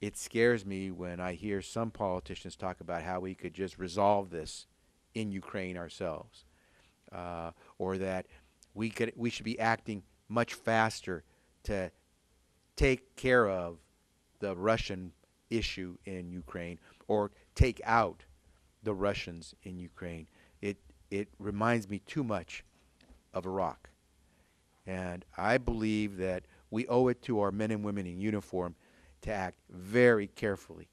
it scares me when I hear some politicians talk about how we could just resolve this in Ukraine ourselves, uh, or that we could we should be acting much faster to take care of the Russian issue in Ukraine or take out the Russians in Ukraine. It it reminds me too much of Iraq. And I believe that we owe it to our men and women in uniform to act very carefully